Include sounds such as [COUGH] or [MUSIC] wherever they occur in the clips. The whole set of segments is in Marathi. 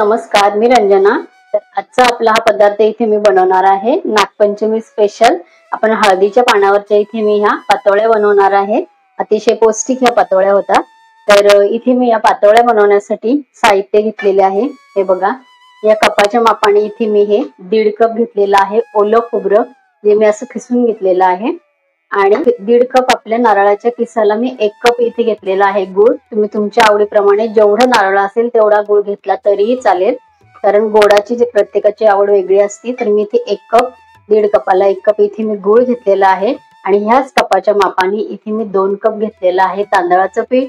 नमस्कार मी रंजना. तर आजचा आपला हा पदार्थ इथे मी बनवणार आहे. नागपंचमी स्पेशल आपण हळदीच्या पानावरच्या इथे मी ह्या पातोळ्या बनवणार आहे. अतिशय पौष्टिक ह्या पातोळ्या होता. तर इथे मी या पातोळ्या बनवण्यासाठी साहित्य घेतलेले आहे. हे बघा. या कपाच्या मापाने इथे मी हे दीड कप घेतलेलं आहे ओलं खोबरं. जे मी असं खिसून घेतलेलं आहे. आणि [CLEARS THROAT] दीड कप आपल्या नारळाच्या किसाला मी एक कप इथे घेतलेला आहे गुळ. तुम्ही तुमच्या आवडीप्रमाणे जेवढं नारळ असेल तेवढा गुळ घेतला तरीही चालेल. कारण गोडाची जी प्रत्येकाची आवड वेगळी असती तर मी इथे एक कप दीड कपाला एक कप इथे मी गुळ घेतलेला आहे. आणि ह्याच कपाच्या मापाने इथे मी दोन कप घेतलेलं आहे तांदळाचं पीठ.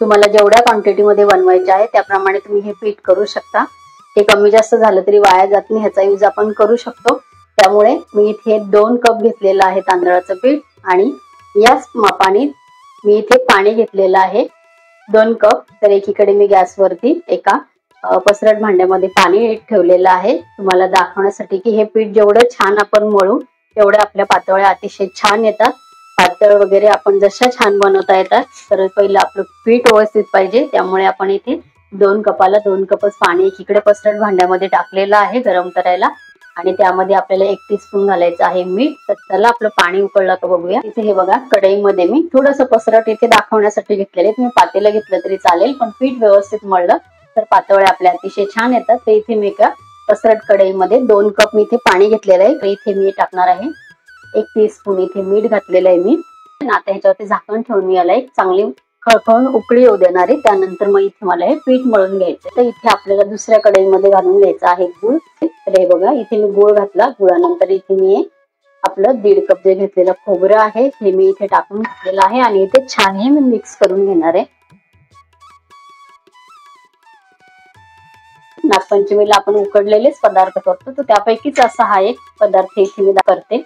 तुम्हाला जेवढ्या क्वांटिटीमध्ये बनवायचे आहे त्याप्रमाणे तुम्ही हे पीठ करू शकता. हे कमी जास्त झालं तरी वाया जात नाही ह्याचा यूज आपण करू शकतो. त्यामुळे मी इथे दोन कप घेतलेलं आहे तांदळाचं पीठ आणि याच मापाने मी इथे पाणी घेतलेलं आहे. दोन कप तर एकीकडे मी गॅसवरती एका पसरट भांड्यामध्ये पाणी ठेवलेलं आहे. तुम्हाला दाखवण्यासाठी की हे पीठ जेवढं छान आपण मळू तेवढ्या आपल्या पातोळ्या अतिशय छान येतात. पातळ वगैरे आपण जशा छान बनवता येतात तर पहिलं आपलं पीठ व्यवस्थित पाहिजे. त्यामुळे आपण इथे दोन कपाला दोन कपच पाणी एकीकडे पसरट भांड्यामध्ये टाकलेलं आहे गरम करायला. आणि त्यामध्ये आपल्याला एक टीस्पून घालायचं आहे मीठ. तर त्याला आपलं पाणी उकळलं का बघूया. इथे हे बघा कढईमध्ये मी थोडस पसरट इथे दाखवण्यासाठी घेतलेले तुम्ही पातेलं घेतलं तरी चालेल पण पीठ व्यवस्थित मळलं तर पातोळ्या आपल्या अतिशय छान येतात. तर इथे मी एका पसरट कढईमध्ये दोन कप मी इथे पाणी घेतलेलं आहे. तर इथे मी टाकणार आहे. एक टीस्पून इथे मीठ घातलेलं आहे मी. आता ह्याच्यावरती झाकण ठेवून मी याला एक चांगली खळखळून उकळी येऊ देणारी. त्यानंतर मग इथे मला हे पीठ मळून घ्यायचं तर इथे आपल्याला दुसऱ्या कडेमध्ये घालून घ्यायचं आहे गुळ. तर हे बघा इथे मी गुळ घातला. गुळानंतर इथे मी आपलं दीड कप जे घेतलेलं खोबरं आहे हे मी इथे टाकून घेतलेलं आहे आणि इथे छान हे मी मिक्स करून घेणार आहे. नागपंचमीला आपण उकडलेलेच पदार्थ करतो. तर त्यापैकीच असा हा एक पदार्थ इथे मी करते.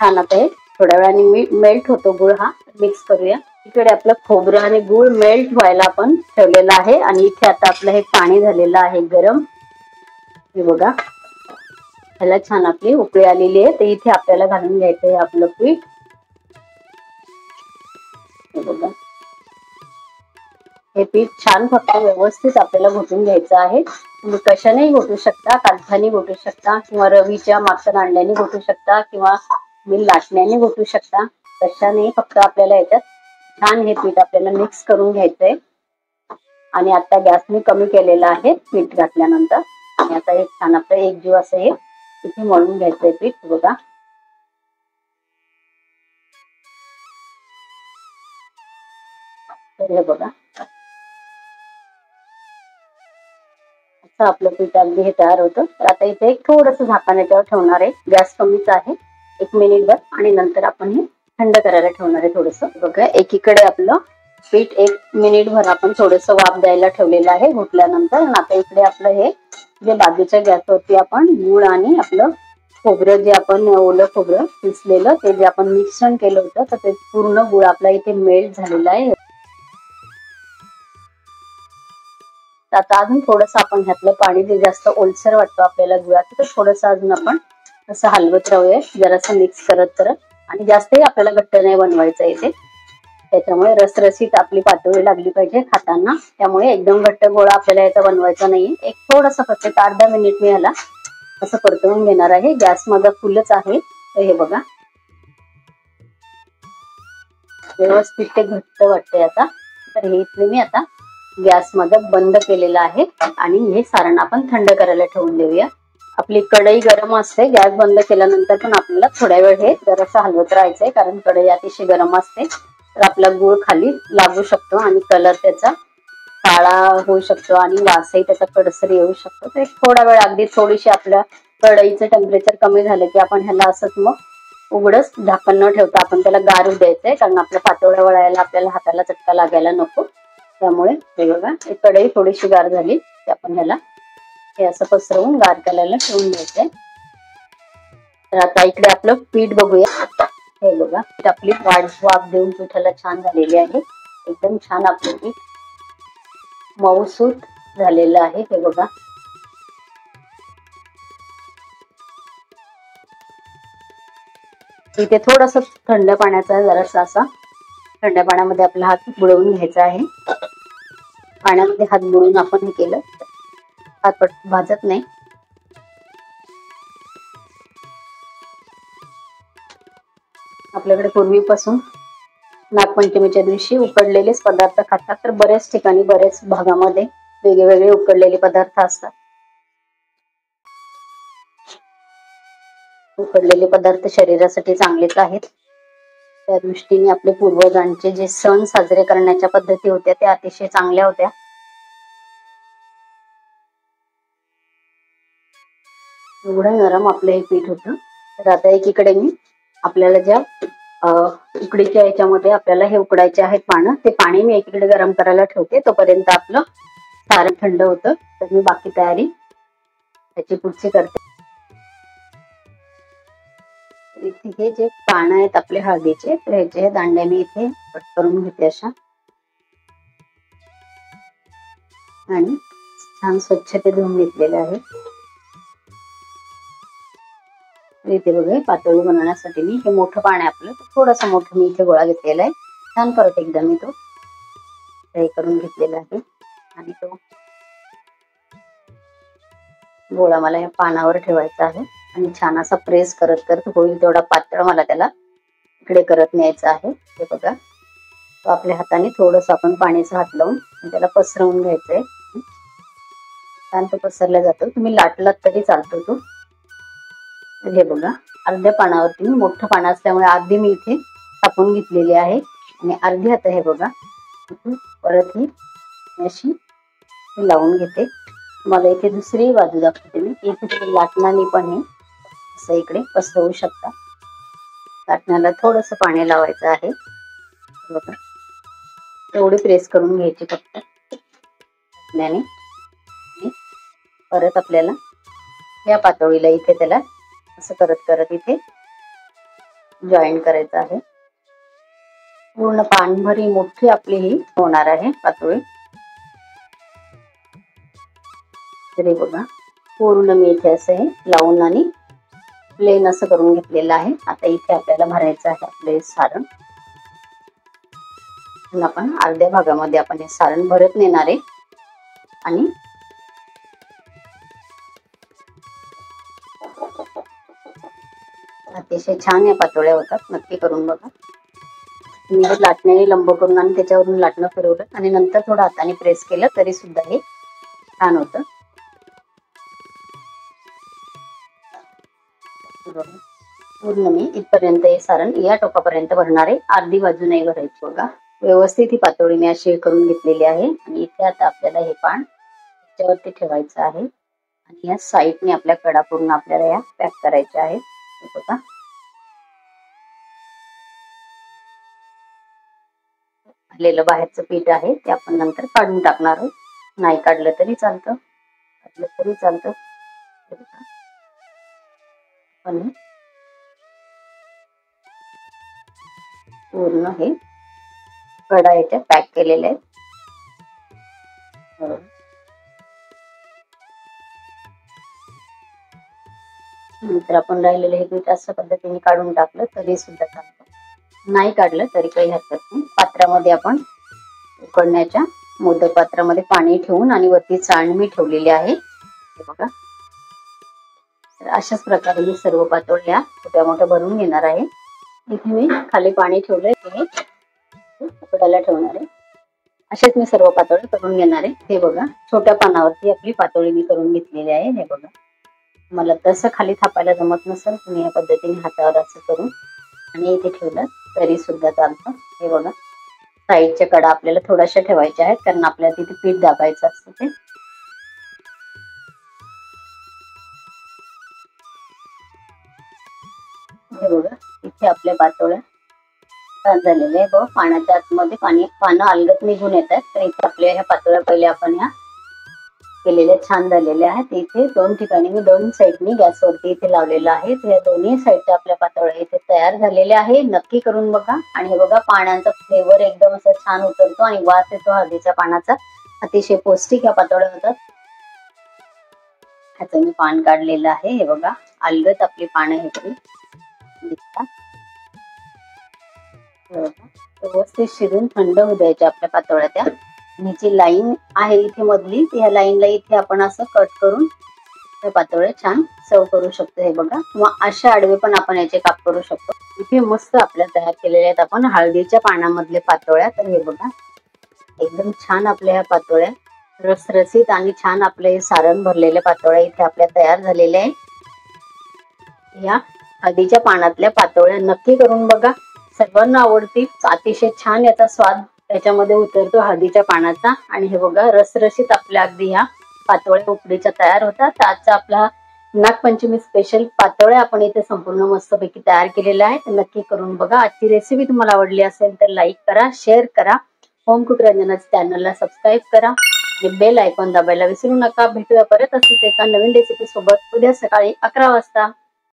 छान आता हे थोड्या वेळाने मेल्ट होतो गुळ हा मिक्स करूया. इकडे आपलं खोबरं आणि गुळ मेल्ट व्हायला आपण ठेवलेलं आहे आणि इथे आता आपलं हे पाणी झालेलं आहे गरम. हे बघा. ह्याला छान आपली उकळी आलेली आहे. तर इथे आपल्याला घालून घ्यायचं आहे आपलं पीठ. हे बघा. हे पीठ छान फक्त व्यवस्थित आपल्याला घोटून घ्यायचं आहे. तुम्ही कशानेही घोटू शकता कालथाने घोटू शकता किंवा रवीच्या मागच्या दांड्याने घोटू शकता किंवा तुम्ही लाटण्याने घोटू शकता. कशाने? फक्त आपल्याला याच्यात छान हे पीठ आपल्याला मिक्स करून घ्यायचंय. आणि आता गॅस मी कमी केलेला आहे पीठ घातल्यानंतर. आणि आता हे छान आपलं एक जीव असं हे इथे मळून घ्यायचंय पीठ बघा. तर हे बघा. असं आपलं पीठ अगदी हे तयार होतं. तर आता इथे एक थोडस झाकण याच्यावर ठेवणार आहे. गॅस कमीच आहे. एक मिनिटभर आणि नंतर आपण हे थंड करायला ठेवणार आहे थोडस. बघा एकीकडे आपलं पीठ एक मिनिट भर आपण थोडस वाफ द्यायला ठेवलेलं आहे घुटल्यानंतर. आता इकडे आपलं हे जे बाजूच्या गॅसवरती आपण गुळ आणि आपलं खोबरं जे आपण ओलं खोबरं पिसलेलं ते जे आपण मिश्रण केलं होतं तर ते पूर्ण गुळ आपला इथे मेल्ट झालेला आहे. आता अजून थोडस आपण ह्यातलं पाणी जे जास्त ओलसर वाटतं आपल्याला गुळाचं तर थोडस अजून आपण असं हलवत राहूया. जरासं मिक्स करत करत आणि जास्तही आपल्याला घट्ट नाही बनवायचं इथे त्याच्यामुळे रसरसीत आपली पातळी लागली पाहिजे खाताना. त्यामुळे एकदम घट्ट गोळा आपल्याला याचा बनवायचा नाही एक थोडासा फक्त एक अर्धा मिनिट मी याला असं परतवून घेणार आहे. गॅस माझा फुलच आहे. तर हे बघा. व्यवस्थित ते घट्ट वाटतंय आता. तर हे इथले मी आता गॅस माझा बंद केलेला आहे. आणि हे सारण आपण थंड करायला ठेवून देऊया. आपली कढई गरम असते गॅस बंद केल्यानंतर पण आपल्याला थोड्या वेळ हे जरासं हलवत राहायचंय कारण कढई अतिशय गरम असते. तर आपला गुळ खाली लागू शकतो आणि कलर त्याचा काळा होऊ शकतो आणि वासही त्याचा कडसर येऊ शकतो. तर एक थोडा वेळ अगदी थोडीशी आपल्या कढईचं टेम्परेचर कमी झालं की आपण ह्याला असंच मग उघडच झाकण न ठेवता आपण त्याला गारू द्यायचंय कारण आपल्या पातोळ्या वळायला आपल्याला हाताला चटका लागायला नको. त्यामुळे हे बघा एक कढई थोडीशी गार झाली की आपण ह्याला हे असं पसरवून गार करायला ठेवून द्यायचंय तर आता इकडे आपलं पीठ बघूया. हे बघा आपली वाढ वाफ देऊन पिठाला छान झालेली आहे. एकदम छान आपलं पीठ मऊसूत झालेलं आहे हे बघा. इथे थोडस थंड पाण्याचा जरासा असा थंड पाण्यामध्ये आपला हात बुडवून घ्यायचा आहे. पाण्यामध्ये हात बुडवून आपण हे केलं. हात भाजत नाही. आपल्याकडे पूर्वीपासून नागपंचमीच्या दिवशी उकडलेलेच पदार्थ खातात तर बऱ्याच ठिकाणी बऱ्याच भागामध्ये वेगवेगळे उकडलेले पदार्थ असतात. उकडलेले पदार्थ शरीरासाठी चांगलेच आहेत. त्या दृष्टीने आपले पूर्वजांचे जे सण साजरे करण्याच्या पद्धती होत्या त्या अतिशय चांगल्या होत्या. एवढं नरम आपलं हे पीठ होतं. तर आता एकीकडे मी आपल्याला ज्या उकडीच्या याच्यामध्ये आपल्याला हे उकडायचे आहेत पानं ते पाणी मी एकीकडे गरम करायला ठेवते. तोपर्यंत आपलं सारण थंड होतं. तर मी बाकी तयारी त्याची पुढची करते. हे जे पानं आहेत आपले हळदीचे तर ह्याचे हे दांड्या मी इथे कट करून घेते अशा. आणि छान स्वच्छ ते धुवून घेतलेले आहे. इथे बघा पातळी बनवण्यासाठी मी हे मोठं पाणी आपलं थोडस मोठं मी इथे गोळा घेतलेला आहे. छान परत एकदा मी तो हे करून घेतलेला आहे. आणि तो गोळा मला या पानावर ठेवायचा आहे. आणि छान असा प्रेस करत करत होईल तेवढा पातळ मला त्याला इकडे करत न्यायचा आहे. हे बघा. तो आपल्या हाताने थोडस आपण पाण्याचा हात लावून त्याला पसरवून घ्यायचंय. छान तो पसरला जातो. तुम्ही लाटलात तरी चालतो तो. हे बघा अर्ध्या पानावरती मोठं पान असल्यामुळे अर्धी मी इथे कापून घेतलेली आहे. आणि अर्धी आता हे बघा परत ही अशी लावून घेते. मला इथे दुसरी बाजू दाखवते मी. इथे तुम्ही लाटणाने पण हे असं इकडे पसरवू शकता. लाटण्याला थोडस पाणी लावायचं आहे. बघा तेवढी प्रेस करून घ्यायची फक्त. परत आपल्याला या पातळीला इथे त्याला असं करत करत इथे जॉईन करायचं आहे. पूर्ण पानभरी मोठी आपली ही होणार आहे पातोळी. तरी बघा पूर्ण मी इथे असं हे लावून आणि प्लेन असं करून घेतलेलं आहे. आता इथे आपल्याला भरायचं आहे आपले सारण. आपण अर्ध्या भागामध्ये आपण हे सारण भरत नेणार आहे. आणि अतिशय छान या पातोळ्या होतात. नक्की करून बघा. मी लाटण्याने लंब करून आणि त्याच्यावरून लाटणं फिरवलं आणि नंतर थोडं हाताने प्रेस केलं तरी सुद्धा हे छान होत. पूर्ण मी इथपर्यंत हे सारण या टोकापर्यंत भरणार आहे. अर्धी बाजू नाही भरायची बघा. व्यवस्थित ही पातोळी मी अशी करून घेतलेली आहे. आणि इथे आता आपल्याला हे पान त्याच्यावरती ठेवायचं आहे. आणि या साईडने आपल्या कडा पूर्ण आपल्याला या पॅक करायच्या आहेत. बघा. आलेलं बाहेरचं पीठ आहे ते आपण नंतर काढून टाकणार आहोत. नाही काढलं तरी चालतं. काढलं तरी चालतं. पण पूर्ण हे कडा याच्या पॅक केलेले आहेत हो. नंतर आपण राहिलेलं हे पीठ अशा पद्धतीने काढून टाकलं तरी सुद्धा चालतं. नाही काढलं तरी काही हरकत नाही. पात्रामध्ये आपण उकडण्याच्या मोदक पात्रामध्ये पाणी ठेवून आणि वरती चाळणी ठेवलेली आहे. हे बघा. तर अशाच प्रकारे मी सर्व पातोळ्या छोट्या मोठ्या भरून घेणार आहे. इथे मी खाली पाणी ठेवलंय. तुम्ही उकडायला ठेवणार आहे. अशाच मी सर्व पातोळे करून घेणार आहे. हे बघा. छोट्या पानावरती आपली पातोळी मी करून घेतलेली आहे. हे बघा. मला तसं खाली थापायला जमत नसेल तुम्ही या पद्धतीने हातावर असं करून आणि इथे ठेवलं. तरी सुद्धा चालतं. हे बघा. साईडच्या कडा आपल्याला थोड्याशा ठेवायच्या आहेत कारण आपल्याला तिथे पीठ दाबायचं असतं ते. हे बघा इथे आपल्या पातोळ्या झालेल्या आहे बघा पाण्याच्या आतमध्ये पाणी पानं अलगत निघून येत आहेत. तर इथे आपल्या ह्या पातोळ्या पहिले आपण ह्या केलेले छान झालेले आहेत. इथे दोन ठिकाणी मी दोन साईडनी गॅसवरती इथे लावलेलं आहे. या दोन्ही साईडच्या आपल्या पातोळ्या इथे तयार झालेले आहे नक्की करून बघा. आणि हे बघा पाण्याचा फ्लेवर एकदम असा छान उतरतो आणि वास येतो हळदीच्या पानाचा. अतिशय पौष्टिक या पातोळ्या होतात. ह्याचं मी पान काढलेलं आहे. हे बघा अलगत आपली पानं हे दिसतात. व्यवस्थित शिरून थंड होऊ द्यायच्या आपल्या पातोळ्या त्या. ही जी लाईन आहे इथे मधली. ह्या लाईनला इथे आपण असं कट करून हे पातोळ्या छान सर्व करू शकतो. हे बघा. किंवा अशा आडवे पण आपण याचे काप करू शकतो. इथे मस्त आपल्या तयार केलेल्या आहेत आपण हळदीच्या पानामधले पातोळ्या. तर हे बघा. एकदम छान आपल्या ह्या पातोळ्या. रसरसीत आणि छान आपले सारण भरलेल्या पातोळ्या इथे आपल्या तयार झालेल्या आहे या हळदीच्या पानातल्या पातोळ्या नक्की करून बघा. सर्वांना आवडतील. अतिशय छान याचा स्वाद त्याच्यामध्ये उतरतो हळदीच्या पानाचा. आणि हे बघा रसरशीत आपल्या अगदी ह्या पातोळ्या उकडीच्या तयार होतात. आजचा आपला नागपंचमी स्पेशल पातोळ्या आपण इथे संपूर्ण मस्तपैकी तयार केलेल्या आहेत. नक्की करून बघा. आजची रेसिपी तुम्हाला आवडली असेल तर लाईक करा शेअर करा. होम कुक रंजनाच्या चॅनलला सबस्क्राईब करा. आणि बेल आयकॉन दाबायला विसरू नका. भेटूया परत असंच एका नवीन रेसिपी सोबत. उद्या सकाळी अकरा वाजता.